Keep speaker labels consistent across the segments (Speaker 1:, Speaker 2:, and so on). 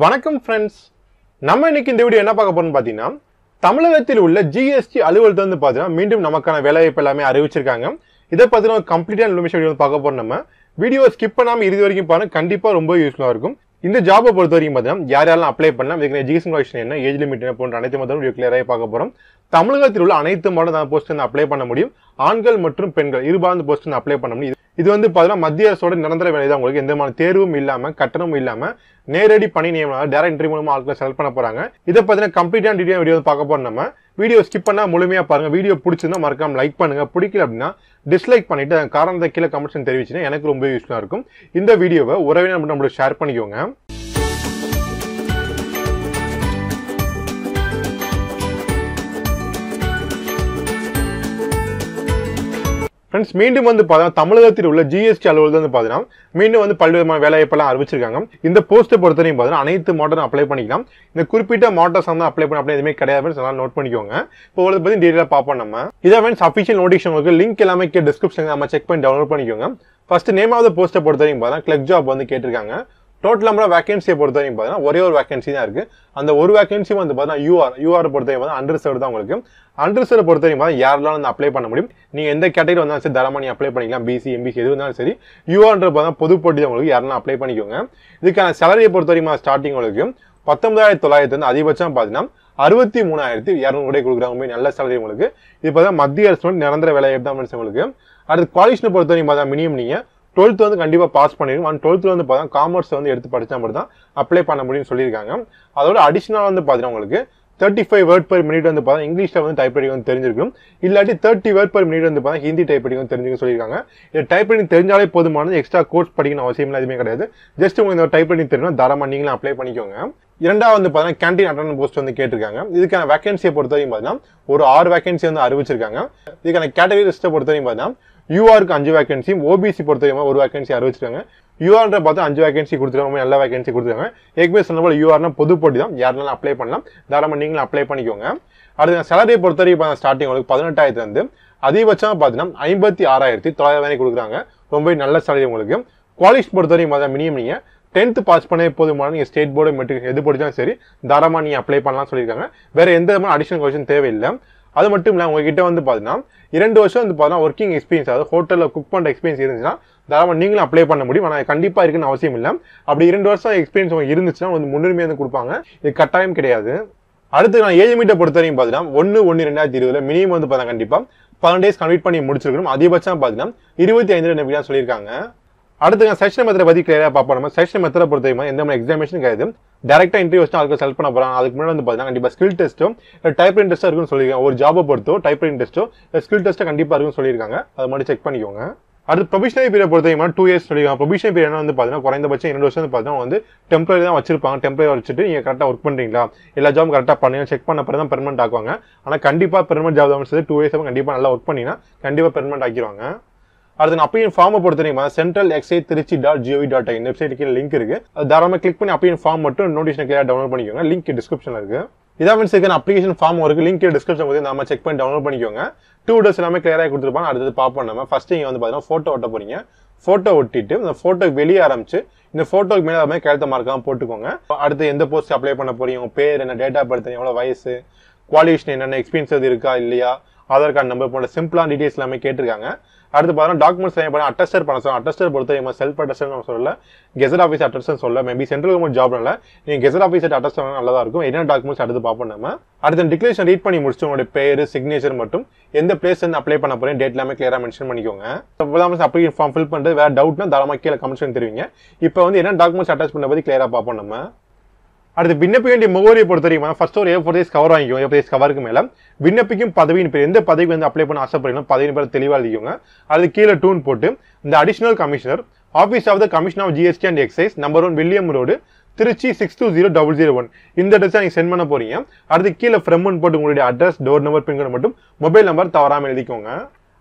Speaker 1: வணக்கம் ஃப்ரெண்ட்ஸ் நம்ம இன்னைக்கு இந்த வீடியோ என்ன பார்க்க போறோம்னு பார்த்தீங்கன்னா தமிழகத்தில் உள்ள ஜிஎஸ்டி அலுவலகத்தில் வந்து பார்த்தீங்கன்னா மீண்டும் நமக்கான வேலைவாய்ப்பு எல்லாமே அறிவிச்சிருக்காங்க. இதை பற்றின ஒரு கம்ப்ளீட்டான இன்ஃபர்மேஷன் வீடியோ பார்க்க போறோம் நம்ம. வீடியோ ஸ்கிப் பண்ணாமல் இறுதி வரைக்கும் பாருங்க. கண்டிப்பாக ரொம்ப யூஸ்ஃபுல்லாக இருக்கும். இந்த ஜாபை பொறுத்த வரைக்கும் பார்த்தீங்கன்னா யார் யாரெல்லாம் அப்ளை பண்ணலாம் இதுக்கு எஜுகேஷன் குவாலிஃபிகேஷன் என்ன ஏஜ் லிமிட் என்ன போன்ற அனைத்து மதம் வீடியோ கிளியராக பார்க்க போறோம். தமிழகத்தில் உள்ள அனைத்து மாடல் போஸ்ட் வந்து அப்ளை பண்ண முடியும். ஆண்கள் மற்றும் பெண்கள் இருபார்ந்த போஸ்ட் வந்து அப்ளை பண்ண முடியும். இது வந்து பார்த்தீங்கன்னா மத்திய அரசோட நிரந்தர வேலை தான் உங்களுக்கு. எந்த மாதிரி தேர்வும் இல்லாமல் கட்டணமும் இல்லாமல் நேரடி பணி நியமனம் டேரக்ட் இன்டர்வியூ மூலமா ஆட்களை செலக்ட் பண்ண போறாங்க. இதை பார்த்தீங்கன்னா கம்ப்ளீட்டான டீடைல் வீடியோ பார்க்க போறோம் நம்ம. வீடியோ ஸ்கிப் பண்ணா முழுமையா பாருங்க. வீடியோ பிடிச்சிருந்தா மறக்காம லைக் பண்ணுங்க. பிடிக்கல அப்படின்னா டிஸ்லைக் பண்ணிட்டு காரணத்தை கீழே கமெண்ட்ஸ் தெரிவிச்சுன்னா எனக்கு ரொம்ப யூஸ்ஃபுல்லாக இருக்கும். இந்த வீடியோவை உறவினர் நம்மளுக்கு ஷேர் பண்ணிக்கோங்க. ஃப்ரெண்ட்ஸ் மீண்டும் வந்து பார்த்தீங்கன்னா தமிழகத்தில் உள்ள ஜிஎஸ்டி அலுவலகம் வந்து பார்த்தீங்கன்னா மீண்டும் வந்து பல்வேறு வேலைவாய்ப்பெல்லாம் அறிவிச்சிருக்காங்க. இந்த போஸ்ட்டை பொறுத்தவரையும் பார்த்தீங்கன்னா அனைத்து மாடலும் அப்ளை பண்ணிக்கலாம். இந்த குறிப்பிட்ட மாடல்ஸ் வந்து அப்ளை பண்ண அப்படி எதுவுமே கிடையாது friends. நோட் பண்ணிக்கோங்க. இப்போ உள்ளது பற்றி டீட்டெயிலாக பார்ப்போம் நம்ம. இதை ஃப்ரெண்ட்ஸ் அஃபிஷியல் நோட்டிஃபிகேஷன் உங்களுக்கு லிங்க் எல்லாமே டிஸ்கிரிப்ஷன் நம்ம செக் பண்ணி டவுன்லோட் பண்ணிக்கோங்க. ஃபர்ஸ்ட் நேம் ஆஃப் போஸ்ட்டை பொறுத்தவரையும் பார்த்தீங்கன்னா கிளக் ஜாப் வந்து கேட்டிருக்காங்க. டோட்டல் நம்பர் ஆஃப் வேகன்சியை பொறுத்த வரைக்கும் பார்த்தீங்கன்னா ஒரே ஒரு வேகன்சி தான் இருக்குது அந்த ஒரு வேகன்சி வந்து பார்த்தீங்கன்னா யூஆர் யூஆர் பொறுத்த வரைக்கும் பார்த்தா அண்டர் சர்வ் தான் உங்களுக்கு. அண்டர் சர்வ் பொறுத்த வரைக்கும் பார்த்தா யாரெல்லாம் வந்து அப்ளை பண்ண முடியும். நீங்கள் எந்த கேட்டகரி வந்தாலும் சரி தரமாக நீங்கள் அப்ளை பண்ணிக்கலாம். பிசி எம்பிசி எது வந்தாலும் சரி. யூஆர்ன்ற பார்த்தா பொது போட்டி உங்களுக்கு யாரெல்லாம் அப்ளை பண்ணிக்கோங்க. இதுக்கான சேலரியை பொறுத்த வரைக்கும் ஸ்டார்டிங் உங்களுக்கு பத்தொன்பதாயிரத்தி தொள்ளாயிரத்தி வந்து அதிகபட்சம் பார்த்தீங்கன்னா அறுபத்தி மூணாயிரத்தி இரநூறு கொடுக்குறாங்க. நல்ல சேலரி உங்களுக்கு. இது பார்த்தா மத்திய அரசு நிரந்தர வேலை தான் உங்களுக்கு. அடுத்து குவாலிஃபிகேஷன் பொறுத்த வரைக்கும் பார்த்தா மினிமம் நீங்கள் டுவெல்த் வந்து கண்டிப்பாக பாஸ் பண்ணிடுவோம் அண்ட் டுவெல்த்தில் வந்து பார்த்தா காமர்ஸ் வந்து எடுத்து படித்தா மட்டும் தான் அப்ளை பண்ண முடியும்னு சொல்லியிருக்காங்க. அதோட அடிஷனல் வந்து பார்த்தீங்கன்னா உங்களுக்கு thirty five word per minute வந்து பார்த்தா இங்கிலீஷில் வந்து டைப் ரைட்டிங் வந்து தெரிஞ்சிருக்கும். இல்லாட்டி தேர்ட்டி வேர்ட் பர் மினிட் வந்து பார்த்தா ஹிந்தி டைப் ரைட்டிங் வந்து தெரிஞ்சுக்க சொல்லியிருக்காங்க. இது டைப் ரைட்டிங் தெரிஞ்சாலே போதுமானது. எக்ஸ்ட்ரா கோர்ஸ் படிக்கணும் அவசியம் எதுவுமே கிடையாது. ஜஸ்ட் உங்களுக்கு இந்த டைப் ரைட்டிங் தெரியும் தாராளமாக நீங்களும் அப்ளை பண்ணிக்கோங்க. இரண்டாவது வந்து பார்த்தீங்கன்னா கேண்டீன் அட்டன் போஸ்ட் வந்து கேட்டிருக்காங்க. இதுக்கான வேகன்சியை பொறுத்த வரைக்கும் பார்த்தீங்கன்னா ஒரு ஆறு வேகன்சி வந்து அறிவிச்சிருக்காங்க. இதுக்கான கேட்டகரி லிஸ்ட்டை பொறுத்த வரைக்கும் பார்த்தீங்கன்னா யூஆருக்கு அஞ்சு வேகன்சி ஓபிசி பொறுத்த வரைக்கும் ஒரு வேகன்சி அறிவிச்சிருக்காங்க. யூஆர்ன்ற பார்த்து அஞ்சு வேகன்சி கொடுத்துருக்காங்க. நல்ல வேகன்சி கொடுத்துருக்காங்க. ஏற்கனவே சொன்ன போல யூஆர்னா பொது போட்டி தான். யாருனாலும் அப்ளை பண்ணலாம். தாராளமாக நீங்களும் அப்ளை பண்ணிக்கோங்க. அடுத்து சேலரியை பொறுத்த வரைக்கும் ஸ்டார்டிங் உங்களுக்கு பதினெட்டாயிரத்துலேருந்து அதிகபட்சமாக பார்த்தீங்கன்னா ஐம்பத்தி ஆறாயிரத்தி தொள்ளாயிரம் வரை கொடுக்குறாங்க. ரொம்ப நல்ல சேலரி உங்களுக்கு. குவாலிஃபிகேஷன் பொறுத்த வரைக்கும் பார்த்தா மினிமம் நீங்கள் டென்த் பாஸ் பண்ணே போதுமான நீங்கள் ஸ்டேட் போர்டு மெட்ரிக் எது படித்தாலும் சரி தாராளமாக நீங்கள் அப்ளை பண்ணலாம் சொல்லியிருக்காங்க. வேற எந்த விதமான அடிஷனல் கொஷின் தேவையில்லை. அது மட்டும் இல்லை உங்ககிட்ட வந்து பார்த்தீங்கன்னா இரண்டு வருஷம் வந்து பார்த்தீங்கன்னா ஒர்க்கிங் எக்ஸ்பீரியன்ஸ் அதாவது ஹோட்டலில் குக் பண்ணுற எக்ஸ்பீரியன்ஸ் இருந்துச்சுன்னா தாராளமாக நீங்களும் அப்ளை பண்ண முடியும். ஆனால் கண்டிப்பாக இருக்குன்னு அவசியம் இல்லை. அப்படி இரண்டு வருஷம் எக்ஸ்பீரியன்ஸ் உங்களுக்கு இருந்துச்சுன்னா வந்து முன்னுரிமை வந்து கொடுப்பாங்க. இது கட்டாயம் கிடையாது. அடுத்து நான் ஏழு மீட்டை பொறுத்த வரைக்கும் பார்த்தீங்கன்னா ஒன்று ஒன்று ரெண்டாயிரத்தி இருபதுல மினிமம் வந்து பார்த்தா கண்டிப்பாக பன்னெண்டு டேஸ் கம்ப்ளீட் பண்ணி முடிச்சிருக்கணும். அதிகபட்சம் பார்த்தீங்கன்னா இருபத்தி ஐந்து ரெண்டு சொல்லியிருக்காங்க. அடுத்து செஷன் மெத்தடை பற்றி கிளியராக பார்ப்போம். நம்ம செஷன் மெத்தடை பொறுத்த வரைக்கும் எந்த மாதிரி எக்ஸாமினேஷன் கிடையாது. டேரக்டாக இன்டர்வியூ வச்சு அதுக்கு செலக்ட் பண்ண போகிறாங்க அதுக்கு முன்னாடி வந்து பார்த்தீங்கன்னா கண்டிப்பாக ஸ்கில் டெஸ்ட்டும் டைப் ரைட்டிங் டெஸ்ட்டோ இருக்குன்னு சொல்லியிருக்காங்க. ஒரு ஜாபை பொறுத்தோ டைப் ரைட்டிங் டெஸ்ட்டோ ஸ்கில் டெஸ்ட்டு கண்டிப்பாக இருக்குன்னு சொல்லியிருக்காங்க. அதை மட்டும் செக் பண்ணிக்கோங்க. அடுத்து ப்ரொபிஷனரி பீரியட் பொறுத்தவரைக்கும் டூ இயர்ஸ் சொல்லியிருக்காங்க. ப்ரொபிஷனரி பீரியட் வந்து பார்த்தீங்கன்னா குறைந்தபட்சம் இரண்டு வருஷம் வந்து பார்த்தீங்கன்னா வந்து டெம்பரரி தான் வச்சிருப்பாங்க. டெம்பரரி வச்சுட்டு நீங்கள் கரெக்டாக ஒர்க் பண்ணுறீங்களா எல்லா ஜாபும் கரெக்டாக பண்ணி செக் பண்ண பிறகு தான் பெர்மனெண்ட் ஆக்குவாங்க. ஆனால் கண்டிப்பாக பெர்மனெண்ட் ஜாப் தான். டூ இயர்ஸ் கண்டிப்பாக நல்லா ஒர்க் பண்ணினா கண்டிப்பாக பெர்மனெண்ட் ஆக்கிடுவாங்க அடுத்து நான் அப்பையும் ஃபார்மை பொறுத்த வரைக்கும் சென்ட்ரல் எக்ஸை Trichy dot G O V dot இந்த வெப்சைட் லிங்க் இருக்கு. அது தாராளமாக கிளிக் பண்ணி அப்பையும் ஃபார்ம் மட்டும் நோட்டிஃபிகேஷன் கிளியர் டவுன்லோட் பண்ணிக்கோங்க. லிங்க் டிஸ்கிரிப்ஷன் இருக்கு. இதான் மீன்ஸ் இருக்க அப்ளிகேஷன் ஃபார்ம் இருக்கு. லிங்க் டிஸ்கிரிப்ஷன் வந்து நம்ம செக் பண்ணி டவுன்லோட் பண்ணிக்கோங்க. டூ டேஸ் எல்லாமே கிளியராக கொடுத்துருப்பாங்க. அடுத்தது பார்ப்போம் நம்ம. ஃபர்ஸ்ட் இங்கே வந்து பார்த்தீங்கன்னா ஃபோட்டோ ஒட்ட போறீங்க. ஃபோட்டோ ஒட்டிட்டு இந்த ஃபோட்டோக்கு வெளியே ஆரம்பிச்சு இந்த ஃபோட்டோக்கு மேலே மாதிரி கழுத்த மார்க்காக போட்டுக்கோங்க. அடுத்து எந்த போஸ்ட் அப்ளை பண்ண போறீங்க? உங்க பேர் என்ன டேட்டா பர்த் எவ்வளோ வயசு குவாலிஃபிகேஷன் என்னென்ன எக்ஸ்பீரியன்ஸ் எது இருக்கா இல்லையா? ஆதார் கார்டு நம்பர் போன்ற சிம்பிளான டீடைல்ஸ் எல்லாமே கேட்டிருக்காங்க. அடுத்து பார்த்தீங்கன்னா டாக்குமெண்ட்ஸ் சைன் பண்ண அட்டஸ்டர் பண்ண சொல்லுவோம் அட்டஸ்டர் பொறுத்த நம்ம செல்ஃப் அட்டஸ்டர் நம்ம சொல்லல. கெசட் ஆஃபீஸ் அட்டஸ்டர் சொல்ல மேபி சென்ட்ரல் கவர்மெண்ட் ஜாப்னால நீங்கள் கெசட் ஆஃபீஸ் அட்டஸ்டர் நல்லா இருக்கும். என்ன டாக்குமெண்ட்ஸ் அடுத்து பார்ப்போம் நம்ம? அடுத்த டிக்ளரேஷன் ரீட் பண்ணி முடிச்சு உங்களுடைய பேர் சிக்னேச்சர் மட்டும் எந்த பிளேஸ் வந்து அப்ளை பண்ண போறேன் டேட் எல்லாமே கிளியராக மென்ஷன் பண்ணிக்கோங்க. இப்போதான் அப்ளிகேஷன் ஃபார்ம் ஃபில் பண்ணிட்டு வேறு டவுட்னா தாராளமாக கீழே கமெண்ட்ஸ் தெரிவிங்க. இப்போ வந்து என்ன டாக்குமெண்ட்ஸ் அட்டாச் பண்ண பற்றி கிளியராக பார்ப்போம் நம்ம. அடுத்து விண்ணப்பிக்க வேண்டிய முகவரியை பொறுத்த வரைக்கும் ஃபர்ஸ்ட் ஒரு ஏ ஃபோர் டேஸ் கவர் வாங்கிக்கோங்க ஏ டேஸ் கவருக்கு மேலே. விண்ணப்பிக்கும் பதவியின் பேர் எந்த பதவிக்கு வந்து அப்ளை பண்ண ஆசைப்படுறீங்களோ பதவியின் பேர் தெளிவாக எழுதிக்கோங்க. அது கீழே டூன் போட்டு இந்த additional commissioner office of the commission of GST and excise number one William road Trichy six two zero double zero one இந்த அட்ரஸ் நீங்கள் சென்ட் பண்ண போறீங்க. அடுத்து கீழே ஃப்ரெம்னு போட்டு உங்களுடைய அட்ரஸ் டோர் நம்பர் பின்கோடு மட்டும் மொபைல் நம்பர் தவறாமல் எழுதிக்கோங்க.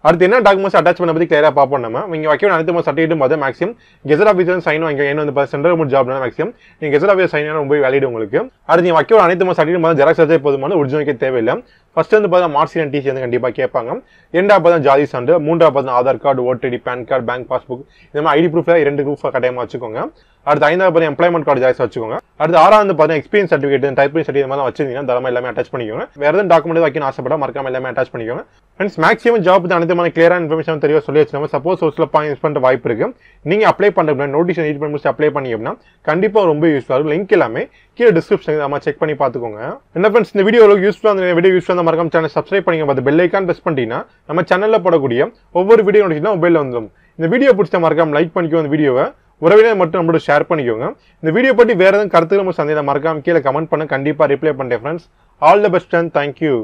Speaker 1: அடுத்து என்ன டாக்குமெண்ட்ஸ் அட்டாச் பண்ண பற்றி கிளியராக பார்ப்போம் நம்ம. இங்கே வைக்க அனைத்து சர்டிஃபிகேட்டும் பார்த்து மேக்ஸிமம் கெசட் ஆஃபீஸர் சைன் வாங்க ஏன்னா வந்து சென்ட்ரல் கவர்மெண்ட் ஜாப்னா மேக்ஸிமம் நீங்கள் கெசட் ஆஃபீஸர் சைன் ரொம்ப வேலிட் உங்களுக்கு. அடுத்து நீங்கள் வைக்க அனைத்து சர்டிஃபிகேட் பார்த்து ஜெராக்ஸ் எடுத்தே போதுமான ஒரிஜினலுக்கே தேவையில்லை. ஃபர்ஸ்ட் வந்து பார்த்தா மார்க்சியன் டிசி வந்து கண்டிப்பாக கேட்பாங்க. ரெண்டாவது பார்த்தா ஜாதி சான்று மூன்றாவது பார்த்தா ஆதார் கார்டு ஓடிடி பேன் கார்டு பேங்க் பாஸ்புக் இந்த மாதிரி ஐடி ப்ரூஃப் ரெண்டு ப்ரூஃப் கட்டாயமாக வச்சுக்கோங்க. அடுத்து ஐந்தாவது பார்த்தா எம்ப்ளாய்மெண்ட் கார்டு ஜாய்ஸ் வச்சுக்கோங்க. அடுத்து ஆறாவது பார்த்தா எக்ஸ்பீரியன்ஸ் சர்டிஃபிகேட் டைப்பிங் சர்டிஃபிகேட் மாதிரி வச்சிருந்தீங்கன்னா தரமாக எல்லாமே அட்டாச் பண்ணிக்கோங்க. வேற எதுவும் டாக்குமெண்ட் வைக்கணும் ஆசைப்பட்டா மறக்காம எல்லாமே அட்டாச் பண்ணிக்கோங்க. ஃப்ரெண்ட்ஸ் மேக்ஸிமம் ஜாப் பத்தி அனைத்து மாதிரி இன்ஃபர்மேஷன் தெரிய சொல்லி வச்சுக்கோங்க சப்போஸ் ஒரு சில பாயிண்ட் பண்ணுற வாய்ப்பு இருக்கு. நீங்க அப்ளை பண்ற நோட்டீஸ் எடிட் பண்ணி முடிச்சு அப்ளை பண்ணி அப்படின்னா கண்டிப்பா ரொம்ப யூஸ்ஃபுல்லாக இருக்கும். லிங்க் எல்லாமே கீழே டிஸ்கிரிப்ஷன் நம்ம செக் பண்ணி பார்த்துக்கோங்க. என்ன ஃப்ரெண்ட்ஸ் இந்த வீடியோ யூஸ்ஃபுல்லாக வீடியோ யூஸ்ஃபுல்லாக மறக்காம சேனல் சப்ஸ்கிரைப் பண்ணிங்க பார்த்து பெல் ஐக்கான் ப்ரெஸ் பண்ணிட்டீங்கன்னா நம்ம சேனலில் போடக்கூடிய ஒவ்வொரு வீடியோ நோட்டிஃபிகேஷன் மொபைலில் வந்துடும். இந்த வீடியோ பிடிச்ச மறக்காம லைக் பண்ணிக்கோ இந்த வீடியோவை உறவினர் மட்டும் நம்மளோட ஷேர் பண்ணிக்கோங்க. இந்த வீடியோ பற்றி வேறு எதுவும் கருத்துக்கள் சந்தேகம் மறக்காம கீழே கமெண்ட் பண்ண கண்டிப்பாக ரிப்ளை பண்ணுறேன் friends all the best and thank you